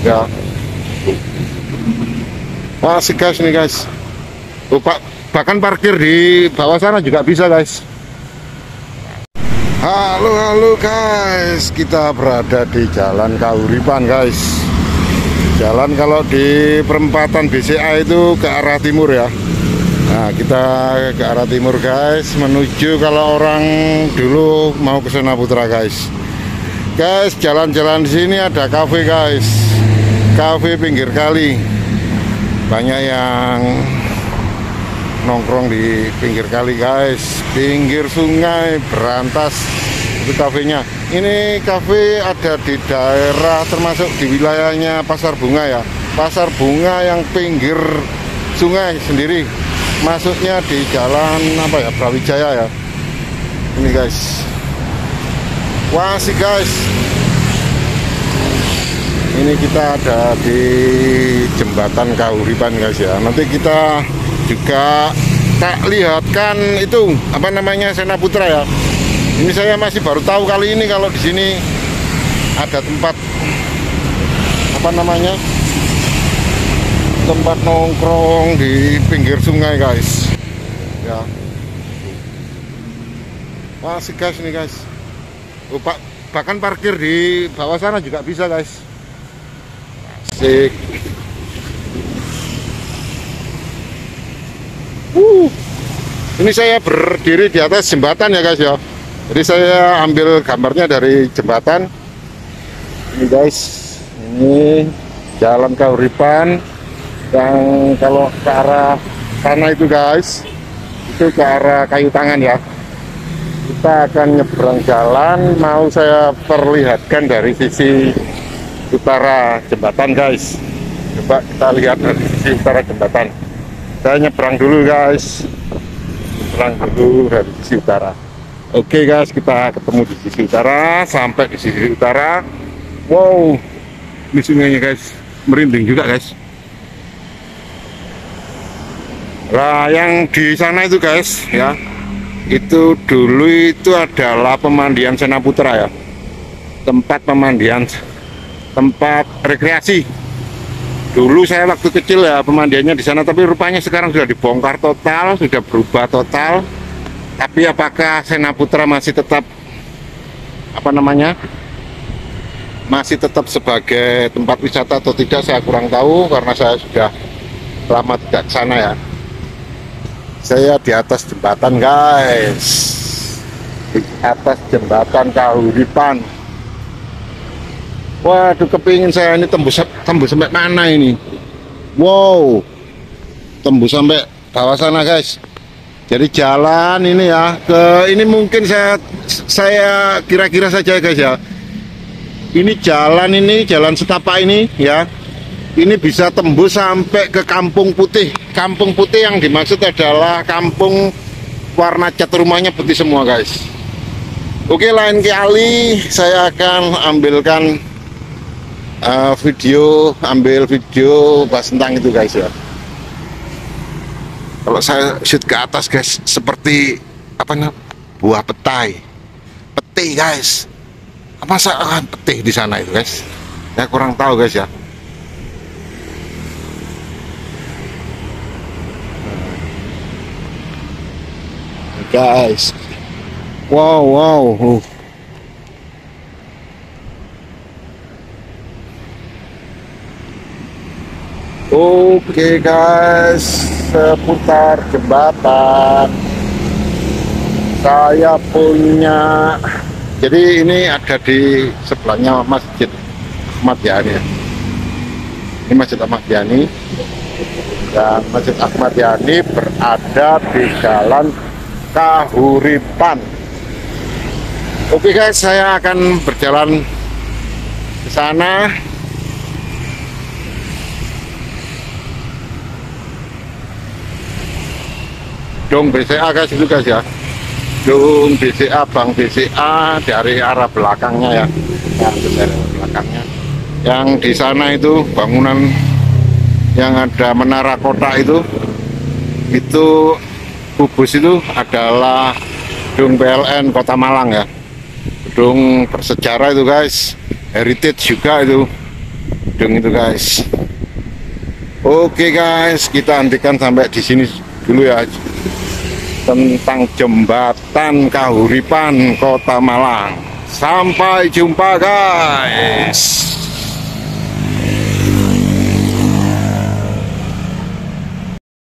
ya masih guys nih guys. Oh, pak. Bahkan parkir di bawah sana juga bisa guys. Halo halo guys. Kita berada di jalan Kauripan guys. Jalan kalau di perempatan BCA itu ke arah timur ya. Nah kita ke arah timur guys. Menuju kalau orang dulu mau ke Putra guys. Guys jalan-jalan di sini ada cafe guys cafe pinggir kali. Banyak yang nongkrong di pinggir kali guys. Pinggir sungai berantas. Itu kafenya. Ini kafe ada di daerah termasuk di wilayahnya pasar bunga ya. Pasar bunga yang pinggir sungai sendiri. Masuknya di jalan apa ya Brawijaya ya. Ini guys. Wah sih guys ini kita ada di jembatan Kahuripan guys ya. Nanti kita juga tak lihatkan itu apa namanya Sena Putra ya. Ini saya masih baru tahu kali ini kalau di sini ada tempat apa namanya tempat nongkrong di pinggir sungai guys. Ya. Masih guys ini guys. Oh, bahkan parkir di bawah sana juga bisa guys asik. Uh, ini saya berdiri di atas jembatan ya guys ya. Jadi saya ambil gambarnya dari jembatan. Ini guys ini jalan Kahuripan yang kalau ke arah sana itu guys itu ke arah kayu tangan ya. Kita akan nyebrang jalan. Mau saya perlihatkan dari sisi utara jembatan guys. Coba kita lihat dari sisi utara jembatan. Saya nyebrang dulu guys. Nyebrang dulu dari sisi utara. Oke guys kita ketemu di sisi utara. Sampai di sisi utara. Wow ini sungainya guys. Merinding juga guys. Nah yang di sana itu guys ya. Itu dulu itu adalah pemandian Sena Putra ya. Tempat pemandian tempat rekreasi. Dulu saya waktu kecil ya pemandiannya di sana tapi rupanya sekarang sudah dibongkar total sudah berubah total. Tapi apakah Sena Putra masih tetap apa namanya masih tetap sebagai tempat wisata atau tidak saya kurang tahu karena saya sudah lama tidak ke sana ya. Saya di atas jembatan guys. Di atas jembatan Kahuripan Waduh kepingin saya ini tembus tembus sampai mana ini? Wow. Tembus sampai bawah sana guys. Jadi jalan ini ya ke ini mungkin saya saya kira-kira saja guys ya. Ini jalan ini jalan setapak ini ya. Ini bisa tembus sampai ke Kampung Putih. Kampung Putih yang dimaksud adalah kampung warna cat rumahnya putih semua guys. Oke lain kali saya akan ambilkan uh, video ambil video bahas tentang itu guys ya. Kalau saya shoot ke atas guys seperti apa namanya buah petai. Peti guys. Apa saya akan peti di sana itu guys? Saya kurang tahu guys ya. Guys. Wow wow. uh. Oke guys, seputar jembatan. Saya punya, jadi ini ada di sebelahnya Masjid Ahmad Yani. Ini Masjid Ahmad Yani. Dan Masjid Ahmad Yani berada di Jalan Kahuripan. Oke guys, saya akan berjalan ke sana dong BCA guys itu guys ya. Dong BCA Bank BCA dari arah belakangnya ya. Yang dari belakangnya. Yang di sana itu bangunan yang ada menara kota itu itu kubus itu adalah gedung PLN Kota Malang ya. Gedung bersejarah itu guys. Heritage juga itu gedung itu guys. Oke guys kita hentikan sampai di sini dulu ya tentang jembatan Kahuripan Kota Malang. Sampai jumpa guys